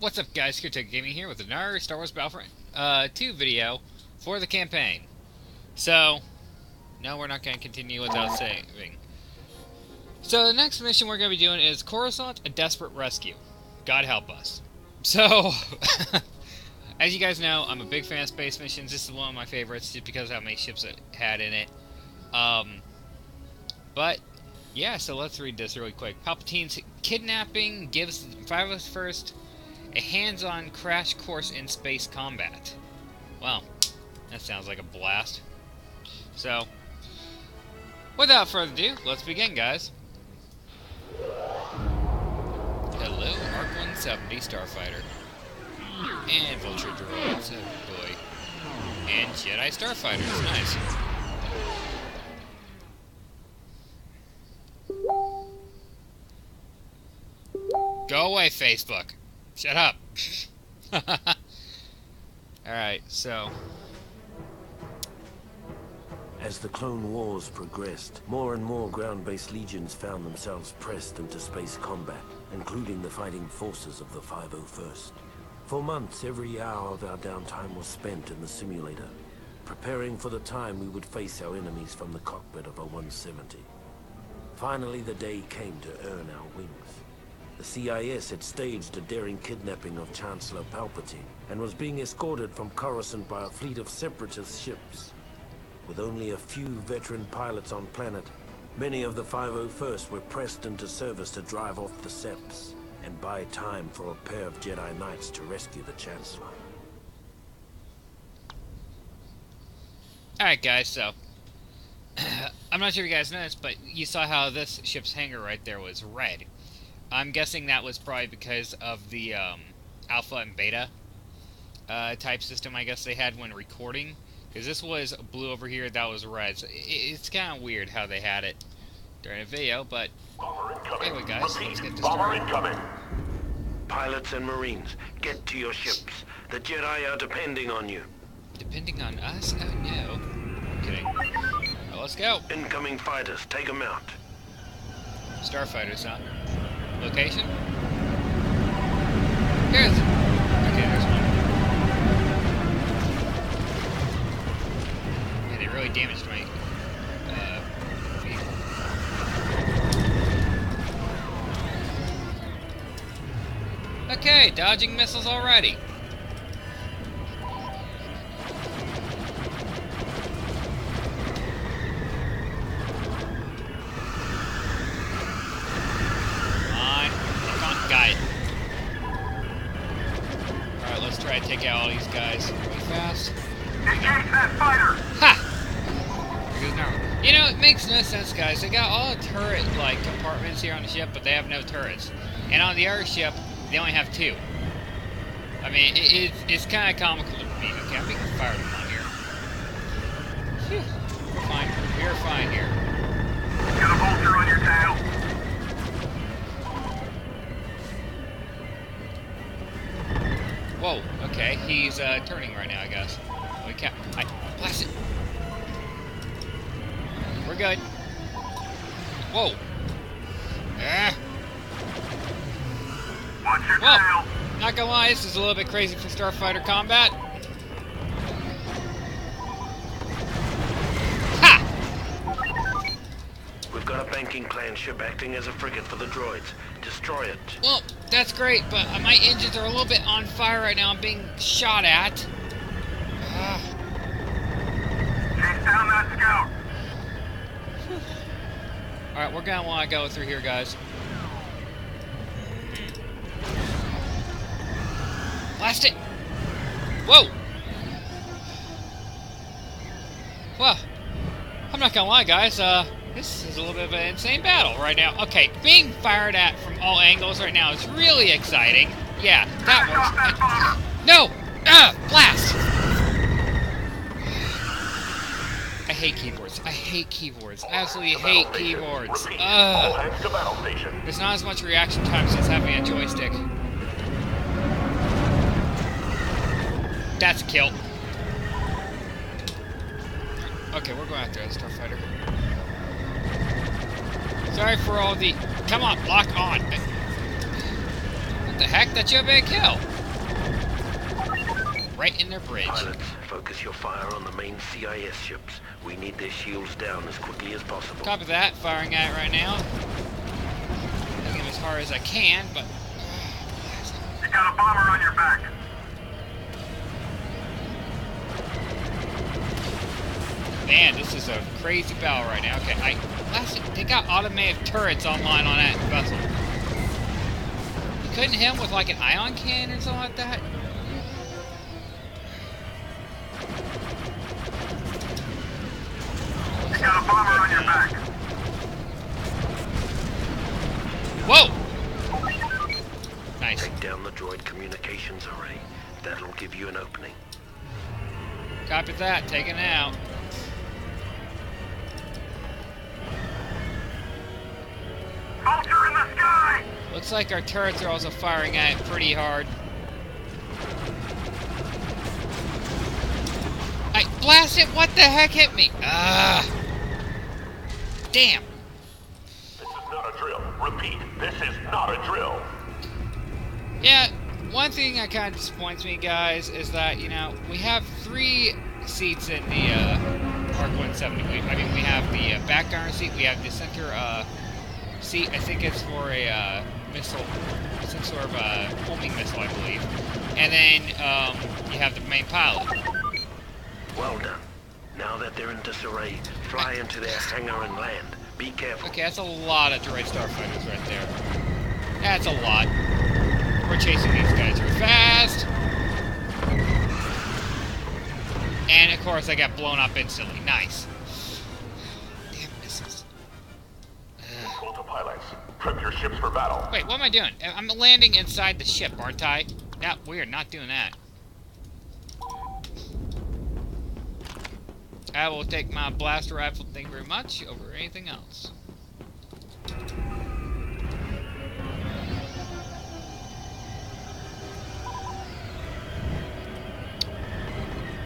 What's up guys, Tech Gaming here with another Star Wars Battlefront uh, 2 video for the campaign. So, no we're not going to continue without saving. So the next mission we're going to be doing is Coruscant, A Desperate Rescue. God help us. So, as you guys know, I'm a big fan of space missions. This is one of my favorites just because of how many ships it had in it. Um, but, yeah, so let's read this really quick. Palpatine's kidnapping gives Five of us first a hands-on crash course in space combat. Well, that sounds like a blast. So, without further ado, let's begin, guys. Hello, ARC-170 Starfighter. And Vulture droids, oh boy. And Jedi Starfighters, nice. Go away, Facebook. Shut up. Alright, so... As the Clone Wars progressed, more and more ground-based legions found themselves pressed into space combat, including the fighting forces of the 501st. For months, every hour of our downtime was spent in the simulator, preparing for the time we would face our enemies from the cockpit of a 170. Finally, the day came to earn our wings. The CIS had staged a daring kidnapping of Chancellor Palpatine and was being escorted from Coruscant by a fleet of separatist ships. With only a few veteran pilots on planet, many of the 501st were pressed into service to drive off the Seps and buy time for a pair of Jedi Knights to rescue the Chancellor. Alright guys, so... I'm not sure if you guys noticed, but you saw how this ship's hangar right there was red. I'm guessing that was probably because of the um, alpha and beta uh, type system I guess they had when recording. Because this was blue over here, that was red. So it's kind of weird how they had it during a video, but anyway guys, let's get this started. Incoming. Pilots and Marines, get to your ships. The Jedi are depending on you. Depending on us? Oh no. I'm kidding. Well, let's go. Incoming fighters, take them out. Starfighters, huh? Location? Here's... Okay, there's one. Yeah, they really damaged my... Uh, okay, dodging missiles already. Take out all these guys really fast. Engage that fighter! Ha! You know, it makes no sense, guys. They got all the turret-like compartments here on the ship, but they have no turrets. And on the other ship, they only have two. I mean, it, it, it's kind of comical to me. Okay, I'm being fired on here. Phew. We're fine. We're fine here. Got a vulture on your tail. Whoa, okay, he's uh, turning right now, I guess. We can't. I blast it. We're good. Whoa. Ah. Watch your Whoa. tail. Not gonna lie, this is a little bit crazy for Starfighter combat. Ha! We've got a banking clan ship acting as a frigate for the droids. Destroy it. Well, that's great, but uh, my engines are a little bit on fire right now. I'm being shot at. Uh. Chase down that scout. Alright, we're gonna want to go through here, guys. Blast it! Whoa! Well, I'm not gonna lie, guys. Uh, this is a little bit of an insane battle right now. Okay, being fired at from all angles right now is really exciting. Yeah, that was... no! Ah! Blast! I hate keyboards. I hate keyboards. Absolutely hate keyboards. Ugh. There's not as much reaction time since having a joystick. That's a kill. Okay, we're going after the Starfighter. Sorry for all the... Come on, lock on. What the heck? That you a big kill. right in their bridge. Pilots, focus your fire on the main CIS ships. We need their shields down as quickly as possible. Copy that. Firing at it right now. Hitting as hard as I can, but You got a bomber on your back. Man, this is a crazy battle right now. Okay, I they got automated turrets online on that vessel. You couldn't hit him with like an ion cannon or something like that. You got a bomber on your back. Whoa! Nice. Take down the droid communications array. That'll give you an opening. Copy that. Take it out. Looks like our turrets are also firing at it pretty hard. I blast it! What the heck hit me? Ah! Damn! This is not a drill. Repeat, this is not a drill. Yeah, one thing that kind of disappoints me, guys, is that, you know, we have three seats in the uh, ARC-170. We, I mean, we have the uh, back iron seat, we have the center uh, seat, I think it's for a uh, missile, some sort of uh, homing missile, I believe. And then um, you have the main pilot. Well done. Now that they're in disarray, fly into their hangar and land. Be careful. Okay, that's a lot of droid starfighters right there. That's a lot. We're chasing these guys real fast. And of course, I got blown up instantly. Nice. Autopilots, prep your ships for battle. Wait, what am I doing? I'm landing inside the ship, aren't I? No, we're not doing that. I will take my blaster rifle, you very much, over anything else.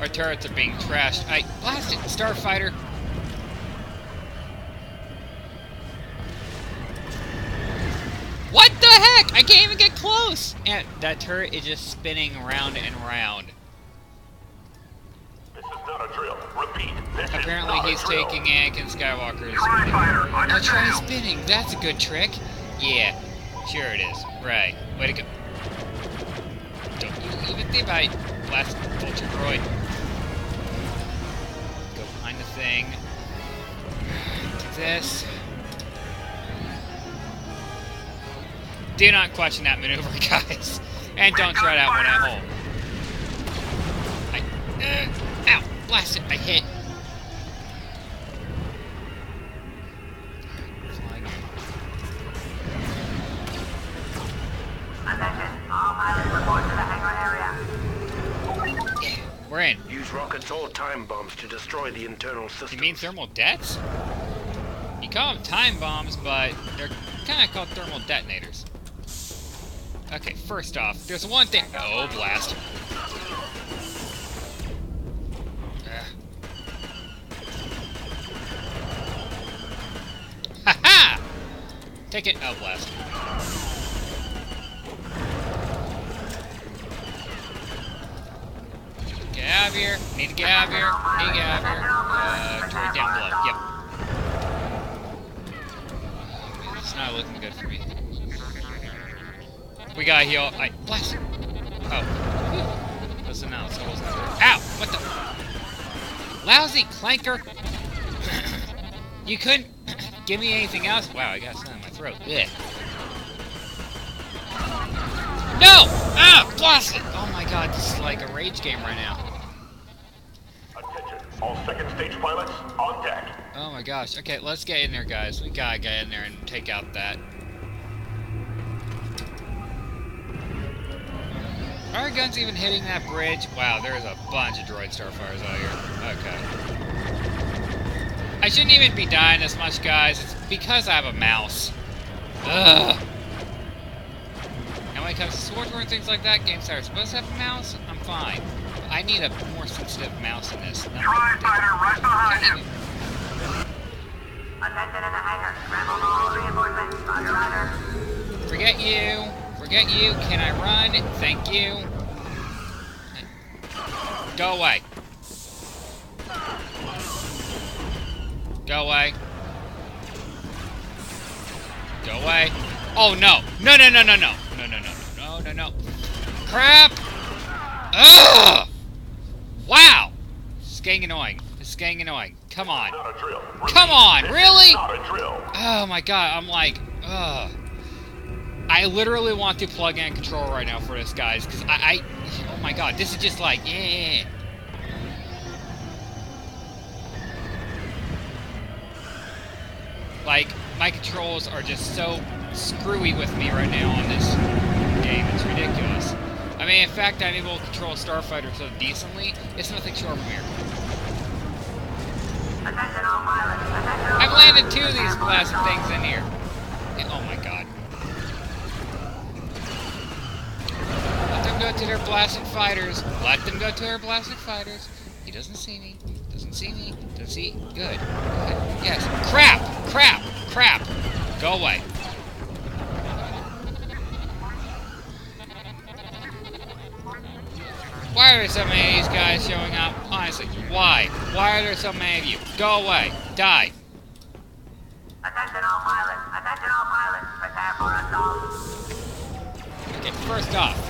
Our turrets are being trashed. I blast it, Starfighter. I can't even get close! And that turret is just spinning round and round. This is not a drill. Repeat, this Apparently he's taking Anakin Skywalker's... Now try tail. spinning. That's a good trick. Yeah, sure it is. Right. Way to go. Don't you even think about it. Blast Vulture Droid. Go behind the thing. Do this. Do not question that maneuver, guys. And don't try that one at home. I... Uh, ow! Blast it! I hit. We're in. Use rockets or time bombs to destroy the internal systems. You mean thermal dets? You call them time bombs, but they're kind of called thermal detonators. Okay, first off, there's one thing. Oh, blast. Ha ha! Take it. Oh, blast. Get out of here. Need to get out of here. Need to get out of here. Uh, turret down below. Yep. It's not looking good for me. We got heal. I blast. Oh. Whew. Listen now, so wasn't. Ow! What the? Lousy clanker! you couldn't give me anything else? Wow, I got something in my throat. Yeah. No! Ah! Blast it! Oh my god, this is like a rage game right now. Attention, all second stage pilots on deck. Oh my gosh. Okay, let's get in there, guys. We gotta get in there and take out that. Are our guns even hitting that bridge? Wow, there's a bunch of droid starfires out here. Okay. I shouldn't even be dying this much, guys. It's because I have a mouse. Ugh. And when it comes to Swordsword and things like that, games that are supposed to have a mouse, I'm fine. But I need a more sensitive mouse in this. Not Dry fighter right behind you. Attention in the hangar. All reinforcements. Forget you. Forget you. Can I run? Thank you. Go away. Go away. Go away. Oh no. No no no no no. No no no no no no no. Crap! Ugh! Wow! This is getting annoying. This is getting annoying. Come on. Not a drill. Repeat, Come on, really? Is not a drill. Oh my god, I'm like, ugh. I literally want to plug in a controller right now for this, guys, because I, I, oh my god, this is just like, yeah. Like, my controls are just so screwy with me right now on this game, it's ridiculous. I mean, in fact, I'm able to control a Starfighter so decently, it's nothing short of a miracle. I've landed two of these assault. things in here. Yeah, Oh my god. Let them go to their blasted fighters. Let them go to their blasted fighters. He doesn't see me. Doesn't see me. Doesn't see. Good. Good. Yes. Crap! Crap! Crap! Go away. Why are there so many of these guys showing up? Honestly, why? Why are there so many of you? Go away. Die. Attention all pilots. Attention all pilots. Prepare for assault. Okay, first off,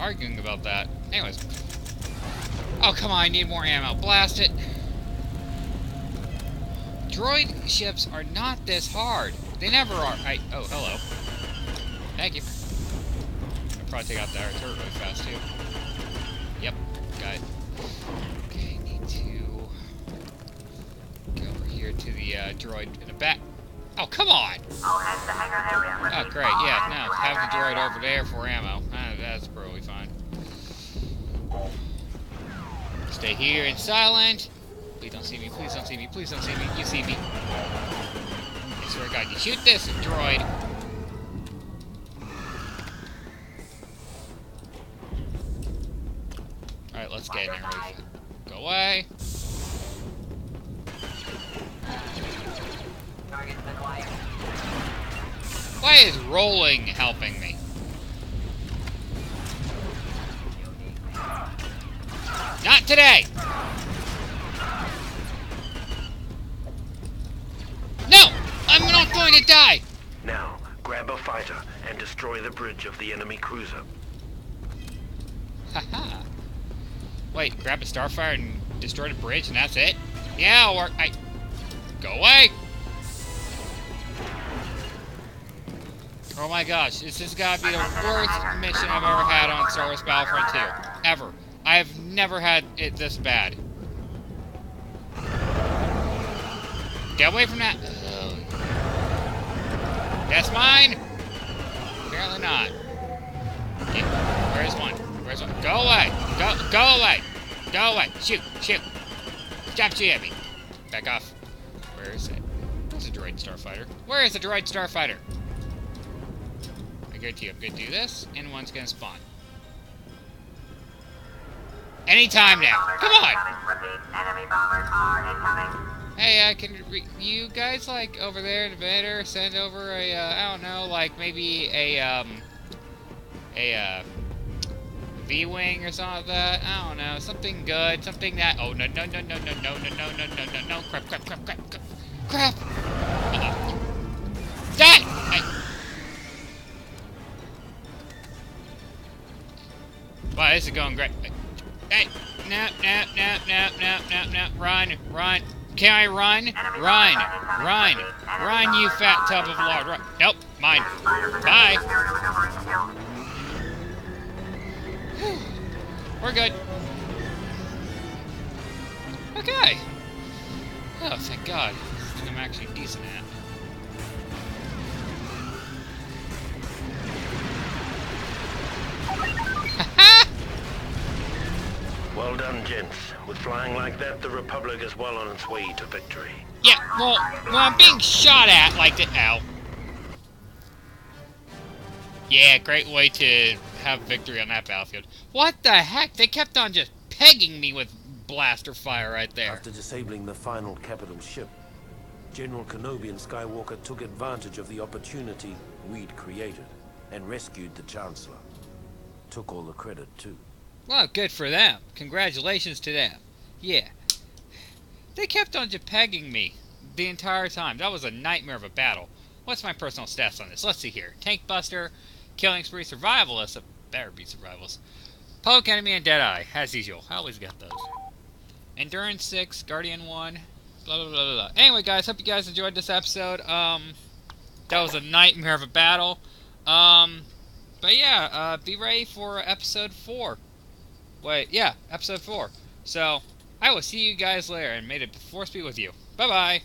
arguing about that. Anyways. Oh, come on, I need more ammo. Blast it. Droid ships are not this hard. They never are. I, oh, hello. Thank you. I'll probably take out that turret really fast, too. Yep, got it. Okay, need to go over here to the uh, droid in the back. Oh, come on! All hands to hangar area. Oh, great, yeah, no, have the droid over there for ammo. Ah, that's probably fine. Stay here in silent. Please don't see me, please don't see me, please don't see me. You see me. I swear to God, you shoot this droid. Alright, let's get in there. Go away. Why is rolling helping today! No! I'm not going to die! Now, grab a fighter and destroy the bridge of the enemy cruiser. Haha. Wait, grab a starfire and destroy the bridge and that's it? Yeah, or I... Go away! Oh my gosh, this has got to be the worst mission I've ever had on Star Wars Battlefront 2. Ever. I've never had it this bad. Get away from that. That's mine? Apparently not. Okay, where's one? Where's one? Go away! Go, go away! Go away! Shoot! Shoot! Stop shooting me! Back off. Where is it? Where's the droid starfighter? Where is the droid starfighter? I guarantee you, I'm gonna do this, and one's gonna spawn. Anytime now! Come on! Hey, I can you guys like over there in the better send over a uh, I don't know like maybe a um a uh V-wing or something like that. I don't know something good, something that. Oh no no no no no no no no no no no no crap crap crap crap crap crap. Uh-oh. Die! I- Wow, this is going great. Hey, no, no, no, no, no, no, no, run, run. Can I run? Run, run, run, you fat tub of lard. Run. Nope, mine. Bye. We're good. Okay. Oh, thank God. I'm actually decent at. Well done, gents. With flying like that, the Republic is well on its way to victory. Yeah, well, well, I'm being shot at like the Ow. Yeah, great way to have victory on that battlefield. What the heck? They kept on just pegging me with blaster fire right there. After disabling the final capital ship, General Kenobi and Skywalker took advantage of the opportunity we'd created and rescued the Chancellor. Took all the credit, too. Well, good for them. Congratulations to them. Yeah. They kept on just pegging me the entire time. That was a nightmare of a battle. What's my personal stats on this? Let's see here. Tank Buster, Killing Spree, Survivalist. It better be Survivalist. Poke Enemy, and Deadeye. As usual. I always got those. Endurance 6, Guardian 1. Blah, blah, blah, blah, blah. Anyway, guys, hope you guys enjoyed this episode. Um, that was a nightmare of a battle. Um, but yeah, uh, be ready for episode 4. Wait, yeah, episode 4. So, I will see you guys later, and may the force be with you. Bye-bye!